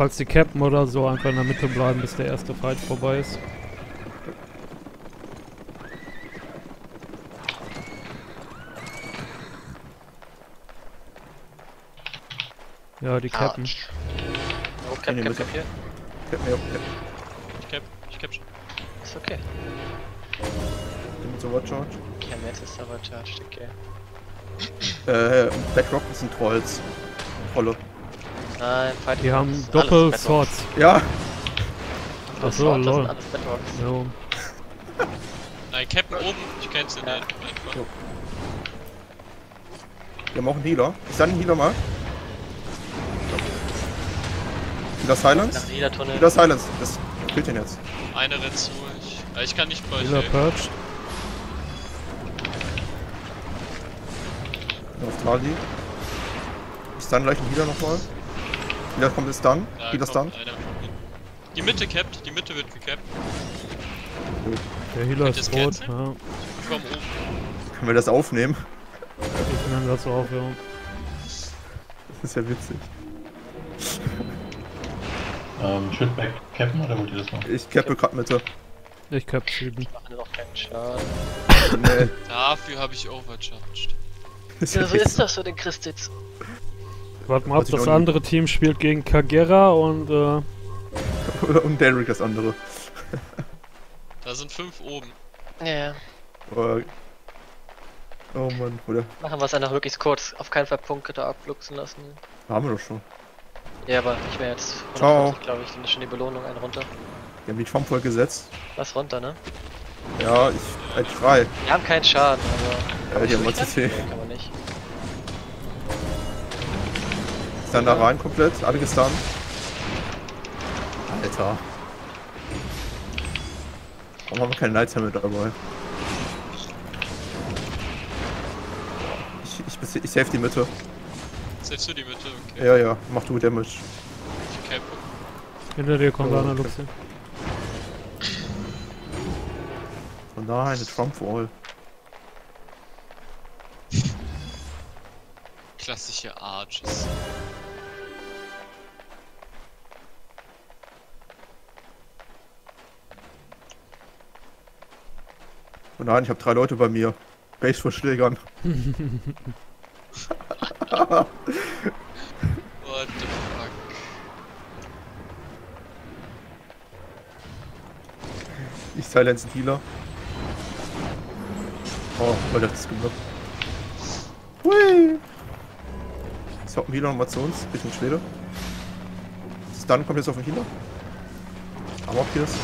Falls die cappen oder so, einfach in der Mitte bleiben, bis der erste Fight vorbei ist. Ja, die cappen. Oh, cap, cap, cap er- hier. Cap mir cap. Ich cap, ich cap schon. Ist okay. Mit so Overcharge. Ja, Matt ist aber charged, okay. Äh, Bedrock ist ein Trolls. Trolle. Nein, Fighting Die haben ist alles Doppel Bedrocks. Swords. Ja! Achso, Swords, Das lol. sind alles Bedrocks. Jo. Nein, Captain oben, ich cancel Ja. den. Jo. Wir haben auch einen Healer. Ist da ein Healer mal? Healer Silence? Nach jeder Tunnel. Healer Silence. Das killt den jetzt. Einer rennt zu euch. Ich kann nicht bei euch Healer purged. Auf Tali. Ist dann gleich ein Healer nochmal. Healer kommt jetzt dann. Da einer von hinten. Die Mitte capped, die Mitte wird gecapped. Der Healer Könnt ist tot. canceln? Ja. Ich komm oben. Können wir das aufnehmen? Ich nehme das auf, ja. Das ist ja witzig. Ähm, ich würde back cappen oder wollt ihr das machen? Ich cappe grad Mitte. Ich cap Süden. machen noch keinen Schaden. Nee. Dafür habe ich overcharged. Ja, ja so ist das für den Christitz. Warte mal ab, ich das andere Team spielt gegen Kagera und äh, Und Derrick das andere. Da sind fünf oben. Ja. Oh, oh Mann, oder? Machen wir es einfach möglichst kurz. Auf keinen Fall Punkte da abluchsen lassen. Haben wir doch schon. Ja, aber nicht mehr jetzt. Ciao. glaube ich. Dann ist schon die Belohnung ein runter. Die haben die Trump voll gesetzt. Was runter, ne? Ja, ich halt frei. Die haben keinen Schaden, aber. Ja, die haben mal Kann CC. Dann da rein komplett, alle gestunt. Alter. Warum haben wir keinen Night mit dabei? Ich, ich, ich save die Mitte. Selbst du die Mitte, okay. Ja, ja, mach du Damage. Ich cappe. hinter dir kommt Oh, einer okay. Luxi. Oh nein, eine Trump Wall. Klassische Arches. Oh nein, ich habe drei Leute bei mir. Base vor Schlägern. What the fuck? Ich silence einen Healer. Oh, weil das ist geblockt. Hui! So, ein Healer nochmal zu uns, Richtung Schwede. Stun kommt jetzt auf den Healer. Aber auch Pierce.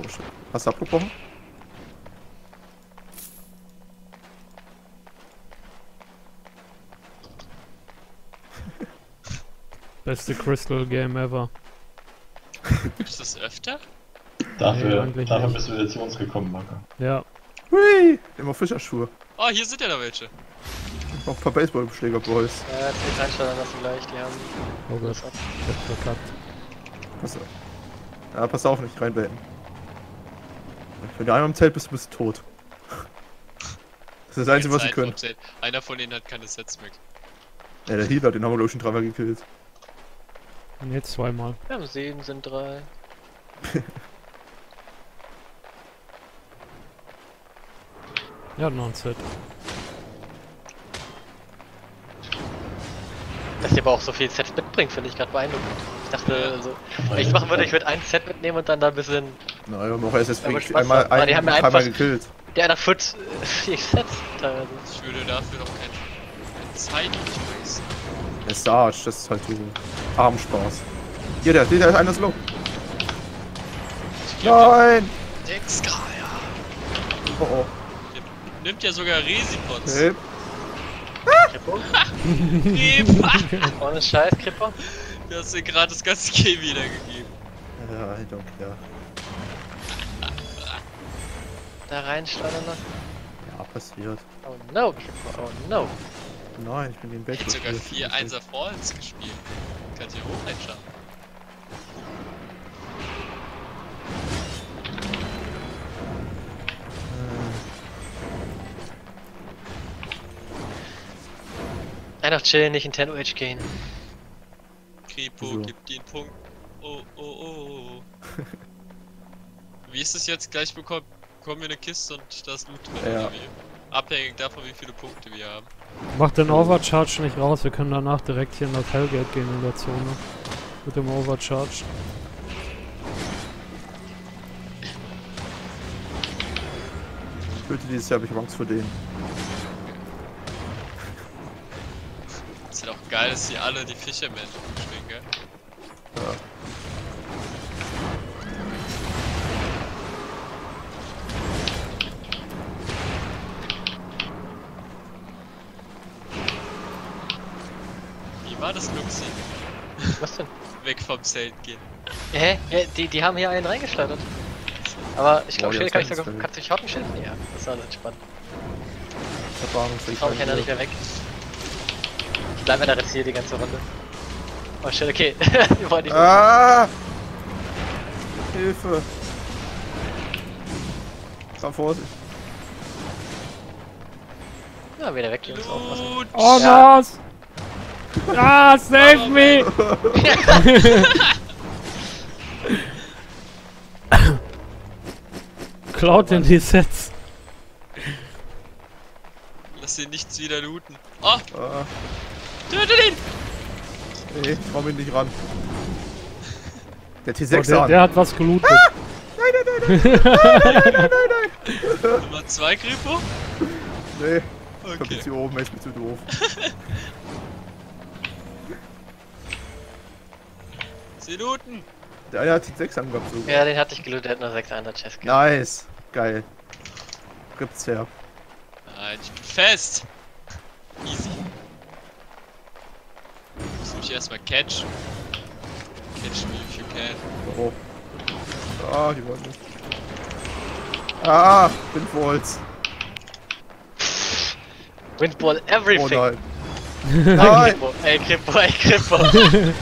Oh shit. Hast du abgebrochen? Beste Crystal Game ever. Gibt's das öfter? Dafür, eigentlich dafür nicht. bist du wieder zu uns gekommen, Marco. Ja. Hui! Immer Fischerschuhe. Oh, hier sind ja noch welche. Noch ein paar Baseballschläger, Boys. Ja, jetzt nicht reinsteuern lassen gleich. Die haben. Oh Gott, ich hab verkackt. Pass auf. Ja, pass auf, nicht reinbeten. Wenn du einmal im Zelt bist, bist du tot. Das ist das Einzige, was sie können. Einer von denen hat keine Sets mehr. Ja, der Healer, den haben wir glaube ich schon dreimal gekillt. Und jetzt zweimal. Wir haben sieben, sind drei. Ja, noch ein Set. Dass ihr aber auch so viel Sets mitbringt, finde ich gerade beeindruckend. Ich dachte, also, wenn ich machen würde, ich würde ein Set mitnehmen und dann da ein bisschen. Na, wir haben auch erst Ja, aber deswegen Spaß einmal. Aber die ein, haben ja einfach- gekillt. Der einer Foot äh, vier Sets teilweise. Ich würde dafür doch kein, keine Zeit nicht wasten. Der Sarge, das ist halt so Armspaß. Hier, der, der ist einer slow. Ich Nein! der 6 ja. Oh oh. Nimmt ja sogar Resipons. Hey. Krippo? Eva! Ohne Scheiß, Krippo? Du hast dir gerade das ganze Game wiedergegeben. Ja, I don't care. Da reinsteuern lassen. Ja, passiert. Oh no, Krippo, oh no. Nein, ich bin den Back. Ich hätte sogar 4 1er Falls gespielt. Kannst hier hoch reinschauen. Einfach chillen, nicht in 10 UH gehen. Kripo Wieso? gibt den Punkt. Oh, oh, oh, oh. Wie ist es jetzt? Gleich bekommen, bekommen wir eine Kiste und da ist Loot drin, Ja. wie? Abhängig davon, wie viele Punkte wir haben. Mach den Overcharge nicht raus, wir können danach direkt hier in das Hellgate gehen in der Zone. Mit dem Overcharge. Ich töte dieses Jahr, aber ich hab Angst vor denen. Ist ja auch geil, dass sie alle die Fischermen stehen, gell? War das, Luxi? Was denn? Weg vom Zelt gehen. Hä? Ja, die, die haben hier einen reingeschleudert. Aber ich glaube, die Schilde kann ich haben sogar. Kannst du dich Schotten schilden? Ja, das ist alles entspannt. Ich hab Angst, ich Trau mich kann ja nicht mehr weg. Ich bleib mir da jetzt hier die ganze Runde. Oh shit, okay. Wir wollen nicht. Ah! Hilfe! Fahr Vorsicht. Ja, wieder weg, Jungs. Aufpassen. Loot! Oh, Ja. Ah, save me! Klaut denn die Sets? Lass ihn nichts wieder looten. Oh, Ah, töte ihn! nee, ich trau mich nicht ran. Der Oh, T6 der, an. der hat was gelootet. Nummer 2 Kripo? Nee, ich hab Okay. jetzt hier oben, er ist mir zu doof. Sie looten! Der eine hat T6 angehabt sogar. Ja, den hatte ich gelootet, der hat nur 6 100 Chest. Nice. Geil. Gibt's her. Nein, ich bin fest! Easy. Muss mich erstmal catch. Catch me if you can. Oh. Ah, die wollen nicht. Ah, Windwalls. Windball Oh everything. nein. Ey, Nein. Kripo, ey, Kripo, ey, Kripo.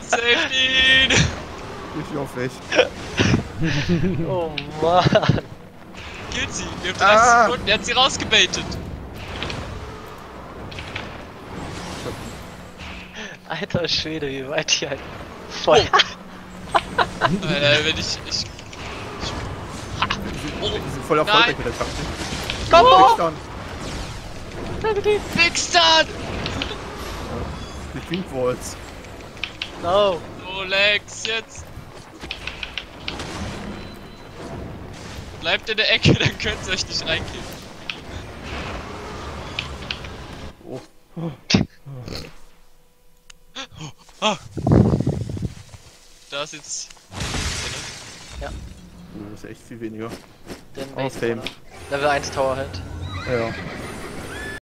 Save ihn! Ich hoffe ich. oh Mann. Killt sie! Wir haben 30 Ah. Sekunden, er hat sie rausgebaitet! Alter Schwede, wie weit die halt voll. äh, wenn ich. ich Die sind voll erfolgreich Nein. mit der Taktik. Komm Oh, dann. Big Start! Die Windwalls. No. Oh, Lex, jetzt! Bleibt in der Ecke, dann könnt ihr euch nicht reinkillen. Oh. Da ist jetzt. Das ist echt viel weniger. Den Aus. Level 1 Tower halt. Ja.